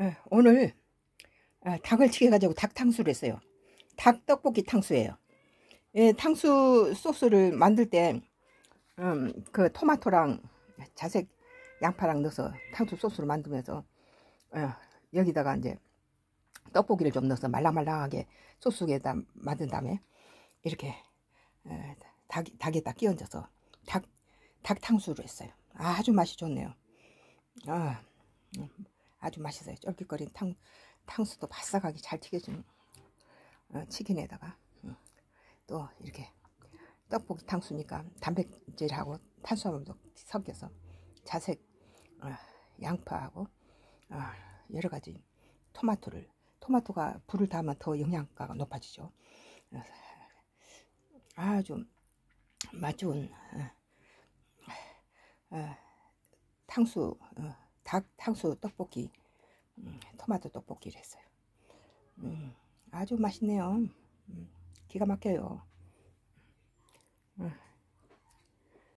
예, 오늘 아, 닭을 튀겨가지고 닭탕수를 했어요. 닭 떡볶이 탕수예요. 예, 탕수 소스를 만들 때, 음, 그 토마토랑 자색 양파랑 넣어서 탕수 소스를 만들면서, 어, 여기다가 이제 떡볶이를 좀 넣어서 말랑말랑하게 소스에다 만든 다음에, 이렇게, 에, 닭, 닭에다 끼얹어서 닭, 닭탕수를 했어요. 아주 맛이 좋네요. 아, 음, 아주 맛있어요. 쫄깃거린 탕, 탕수도 바싹하게 잘 튀겨진 어, 치킨에다가 음, 또 이렇게 떡볶이 탕수니까 단백질하고 탄수화물도 섞여서 자색 어, 양파하고 어, 여러 가지 토마토를 토마토가 불을 닿으면 더 영양가가 높아지죠. 어, 아주 맛 좋은 탕수 어, 닭 탕수 떡볶이 음, 토마토 떡볶이를 했어요. 음, 음, 아주 맛있네요. 음, 기가 막혀요. 음.